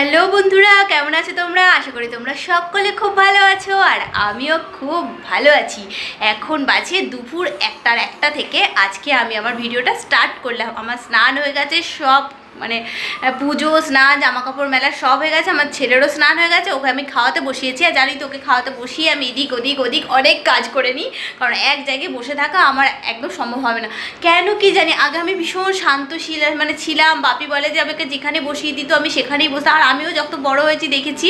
Hello বন্ধুরা, কেমন আছো তোমরা? আশা করি তোমরা সকলে খুব ভালো আছো আর আমিও খুব ভালো আছি। এখন বাজে দুপুর একটার একটা থেকে আজকে আমি আমার ভিডিওটা স্টার্ট করলাম। আমার স্নান হয়ে গেছে, সব মানে পুজো, স্নান জামা কাপড় মেলা সব হয়ে গেছে, আমার ছেলেরও স্নান হয়ে গেছে, ওকে আমি খাওয়াতে বসিয়েছি, আর জানি তো ওকে খাওয়াতে বসিয়ে আমি এদিক ওদিক ওদিক অনেক কাজ করে নিই, কারণ এক জায়গায় বসে থাকা আমার একদম সম্ভব হবে না। কেন কি জানি, আগে আমি ভীষণ শান্তশীল মানে ছিলাম, বাপি বলে যে আমাকে যেখানে বসিয়ে দিত আমি সেখানেই বসে আর আমিও যত বড় হয়েছি দেখেছি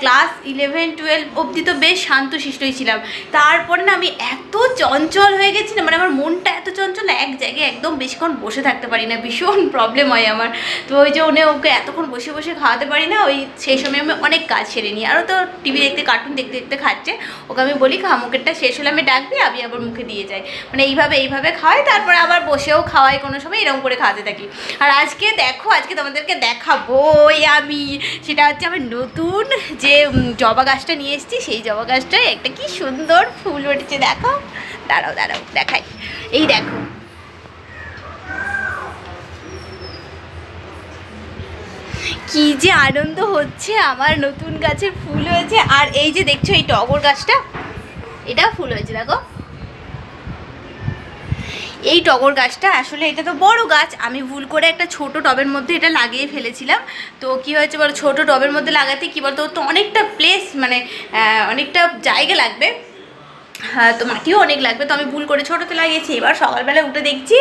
ক্লাস ইলেভেন টুয়েলভ অবধি তো বেশ শান্তশিষ্টই ছিলাম। তারপরে না আমি এত চঞ্চল হয়ে গেছি না মানে আমার মনটা এত চঞ্চল এক জায়গায় একদম বেশিক্ষণ বসে থাকতে পারি না, ভীষণ প্রবলেম হয় আমার। তো ওই যে উনি ওকে এতক্ষণ বসে বসে খাওয়াতে পারি না, ওই সেই সময় আমি অনেক কাজ সেরে নিই। আরও তো টিভি দেখতে কার্টুন দেখতে দেখতে খাচ্ছে। ওকে আমি বলি, খা, মুখেরটা শেষ হলে আমি ডাকবি, আমি আবার মুখে দিয়ে যাই। মানে এইভাবে এইভাবে খাওয়াই, তারপরে আবার বসেও খাওয়াই, কোনো সময় এরকম করে খাওয়াতে থাকি। আর আজকে দেখো, আজকে তোমাদেরকে দেখাবোই আমি। সেটা হচ্ছে আমার নতুন যে জবা গাছটা নিয়ে এসেছি, সেই জবা গাছটায় একটা কি সুন্দর ফুল উঠেছে, দেখো। দাঁড়াও দাঁড়াও, দেখাই। এই দেখো কি যে আনন্দ হচ্ছে, আমার নতুন গাছের ফুল হয়েছে। আর এই যে দেখছ এই টগর গাছটা এটা ফুল হয়েছে, দেখো। এই টগর গাছটা আসলে এটা তো বড় গাছ, আমি ভুল করে একটা ছোট টবের মধ্যে এটা লাগিয়ে ফেলেছিলাম। তো কি হয়েছে বলো, ছোট টবের মধ্যে লাগাতে কি বলতো তো অনেকটা প্লেস মানে অনেকটা জায়গা লাগবে। তো মাটিও অনেক লাগবে, তো আমি ভুল করে ছোটোতে লাগিয়েছি। এবার সকালবেলা উঠে দেখছি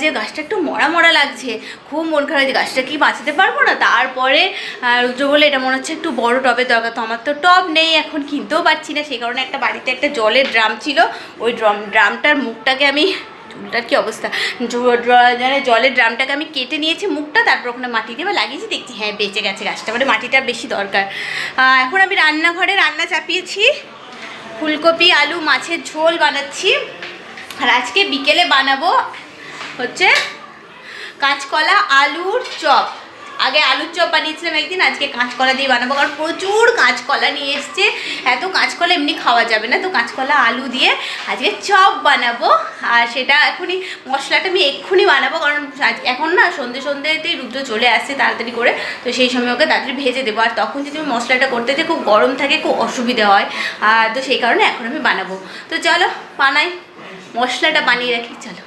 যে গাছটা একটু মরা মরা লাগছে। খুব মন খারাপ যে গাছটা কি বাঁচাতে পারব না? তারপরে রুদ্র বলে এটা মনে হচ্ছে একটু বড় টবের দরকার। তো আমার তো টব নেই, এখন কিনতেও পারছি না। সেই কারণে একটা বাড়িতে একটা জলের ড্রাম ছিল। ওই ড্রাম, ড্রামটার মুখটাকে আমি, চুলটার কি অবস্থা? মানে জলের ড্রামটাকে আমি কেটে নিয়েছি মুখটা, তারপর ওখানে মাটি দিয়ে লাগিয়েছি। দেখছি হ্যাঁ বেঁচে গেছে গাছটা। মানে মাটিটা বেশি দরকার। এখন আমি রান্নাঘরে রান্না চাপিয়েছি। ফুলকপি আলু মাছের ঝোল বানাচ্ছি। আর আজকে বিকেলে বানাবো হচ্ছে কাঁচকলা আলুর চপ। আগে আলুর চপ বানিয়েছিলাম একদিন, আজকে কাঁচকলা দিয়ে বানাবো, কারণ প্রচুর কাঁচকলা নিয়ে এসছে। এত কাঁচকলা এমনি খাওয়া যাবে না, তো কাঁচকলা, আলু দিয়ে আজকে চপ বানাবো। আর সেটা এখনই মশলাটা আমি এক্ষুনি বানাবো, কারণ এখন না সন্ধে সন্ধেতেই রুদ্র চলে আসছে তাড়াতাড়ি করে, তো সেই সময় ওকে তাড়াতাড়ি ভেজে দেবো। আর তখন যদি আমি মশলাটা করতে যে খুব গরম থাকে, খুব অসুবিধা হয়। আর তো সেই কারণে এখন আমি বানাবো। তো চলো, বানাই। মশলাটা বানিয়ে রাখি, চলো।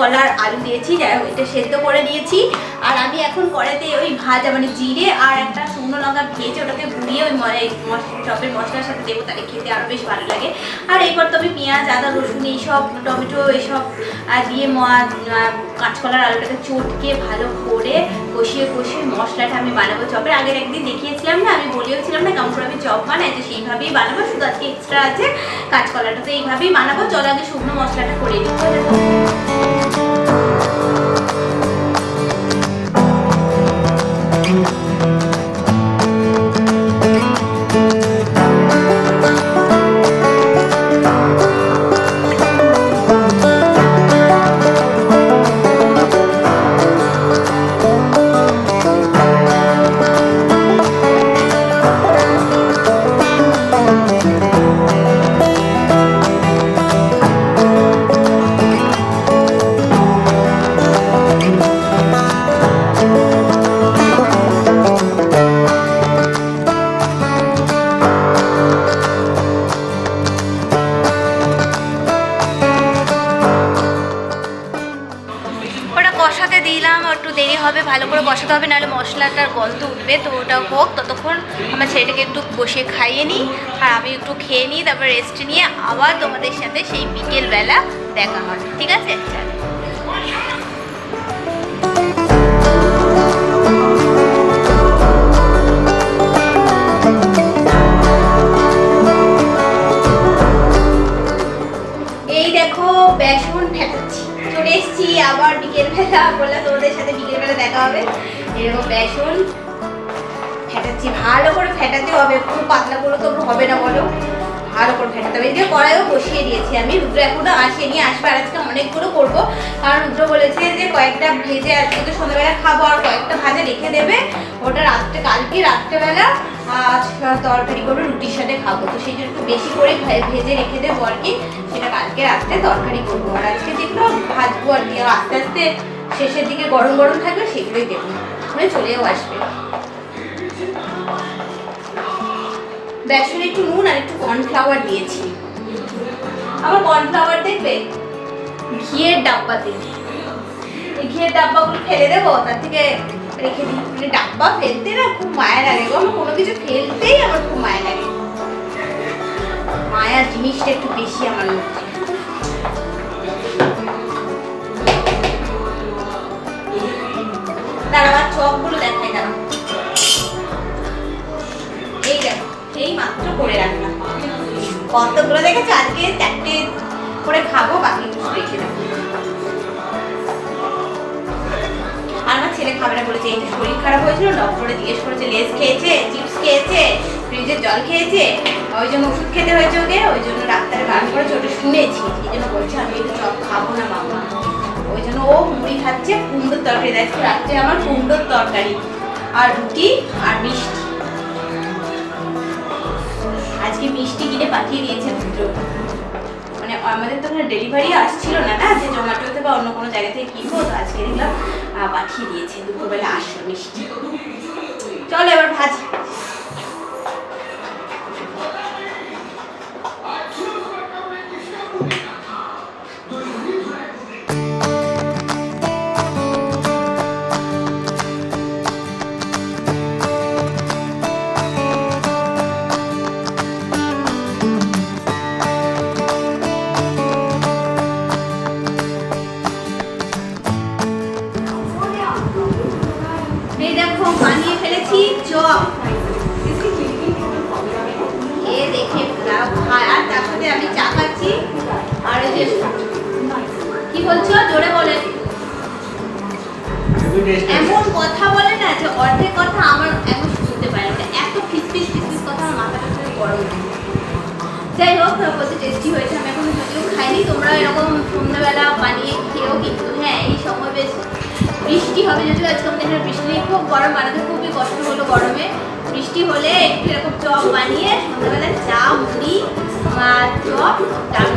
অনেকটা আর আলু দিয়েছি যাই হোক এটা সেদ্ধ করে নিয়েছি আর আমি এখন কড়াইতে ওই ভাজা মানে জিরে আর একটা শুকনো লঙ্কা ভেজে ওটাকে ঘুরিয়ে ওই ম- এই চপের মশলার সাথে দেবো, তাহলে খেতে আরও বেশ ভালো লাগে। আর এরপর তো আমি পেঁয়াজ, আদা, রসুন এইসব, টমেটো এইসব দিয়ে কাঁচকলার আলুটাকে চটকে ভালো করে কষিয়ে কষিয়ে মশলাটা আমি বানাবো চপের। আগের একদিন দেখিয়েছিলাম না, আমি বলেওছিলাম না কেমন করে আমি চপ বানাই, তো সেইভাবেই বানাবো, শুধু আজকে এক্সট্রা আছে কাঁচকলাটা, তো এইভাবেই বানাবো। চল আগে শুকনো মশলাটা করে নিই। কষাতে দিলাম, একটু দেরি হবে, ভালো করে কষাতে হবে, নাহলে মশলাটার গন্ধ উঠবে। তো ওটা হোক, ততক্ষণ আমার ছেলেটাকে একটু বসে খাইয়ে নিই। আর আমি একটু খেয়ে নিই, তারপর রেস্ট নিয়ে আবার তোমাদের সাথে সেই বিকেলবেলা দেখা হয় ঠিক আছে? ফেটাচ্ছি ভালো করে ফেটাতে হবে, খুব পাতলা করে তো হবে না বলো। ভালো করে ফেটাতে হবে। এদিকে কড়াইও বসিয়ে দিয়েছি আমি, রুদ্র এখনও আসেনি, আসবে আর আজকে অনেকগুলো করব। কারণ রুদ্র বলেছে যে কয়েকটা ভেজে আজকে তো সন্ধ্যাবেলা খাব, আর কয়েকটা ভাজা রেখে দেবে। ওটা রাত্রে, কালকে রাত্রেবেলা তরকারি করব, রুটির সাথে খাব। তো সেই জন্য একটু বেশি করে ভেজে রেখে দেবো আর কি, সেটা কালকে রাত্রে তরকারি করব। আর আজকে যেগুলো ভাজবো আর কি, আস্তে আস্তে শেষের দিকে গরম গরম থাকবে সেগুলোই দেবো। মানে চলেও আসবে। বেসনে একটু নুন আর একটু কর্নফ্লাওয়ার দিয়েছি। আমার কর্নফ্লাওয়ার দেখবে? ঘিয়ের ডাব্বাতে। এই ঘিয়ের ডাব্বাগুলো ফেলে দেবো, তার থেকে রেখে দিই। মানে ডাব্বা ফেলতে না খুব মায়া লাগে গো আমার কোনো কিছু ফেলতেই আমার খুব মায়া লাগে। মায়া জিনিসটা একটু বেশি আমার মধ্যে। কতগুলো দেখেছ? আজকে চারটে করে খাব, বাকি রেখে দেবো আমার ছেলে খাবে বলেছে শরীর খারাপ হয়েছিল, ডক্টরে জিজ্ঞেস করেছে, লেস খেয়েছে, চিপস খেয়েছে ফ্রিজের জল খেয়েছে, ওই জন্য ওষুধ খেতে হয়েছে ওকে, ওই জন্য ডাক্তারে বারণ করেছে ওটা শুনেছি। এই জন্য বলছে, আমি একটু খাব না মামা ওই জন্য ও মুড়ি খাচ্ছে, কুমড়োর তরকারি। দেখো রাত্রে আমার কুমড়োর তরকারি, আর রুটি, আর মিষ্টি। আজকে মিষ্টি কিনে পাঠিয়ে দিয়েছে দুটো মানে আমাদের তো ওখানে ডেলিভারি আসছিল না না, যে জোম্যাটোতে বা অন্য কোনো জায়গা থেকে কিনবো, তো আজকে দেখলাম পাঠিয়ে দিয়েছে, দুপুরবেলা আসলো মিষ্টি। চলো এবার ভাজি। এই কি বলছো? জোরে বলে। এমন কথা বলে না যে অর্ধেক কথা আমার এখন শুনতে পারে না। মানে এত ফিসফিস ফিসফিস কথা আমার মাথাটা পুরো গরম যাই হোক বলতে টেস্টি হয়েছে আমি এখন যদিও খাইনি তোমরা এরকম সন্ধ্যাবেলা বানিয়ে খেয়েও কিন্তু হ্যাঁ এই সময় বেশ বৃষ্টি হবে যদিও আজকে আমাদের এখানে বৃষ্টি। নেই খুব গরম বানাতে খুবই কষ্ট হলো গরমে। বৃষ্টি হলে একটু এরকম চপ বানিয়ে সন্ধ্যাবেলা চা মুড়ি চপ দারুণ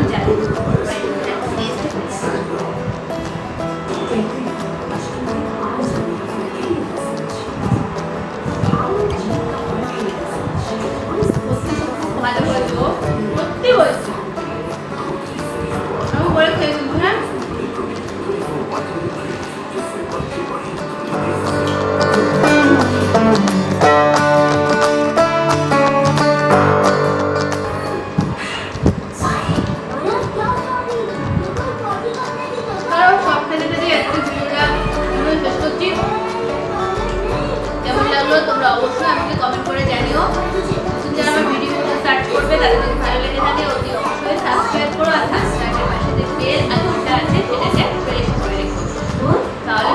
লাগল তোমরা অবশ্যই আমাকে কমেন্ট করে জানিও। নতুন যারা আমার ভিডিওটা সার্চ করবে, তাদের যদি ভালো লেগে থাকে, অতি অবশ্যই সাবস্ক্রাইব করো আর সাবস্ক্রাইবের পাশে যে বেল আইকনটা আছে, সেটাকে প্রেস করে রেখো। তাহলে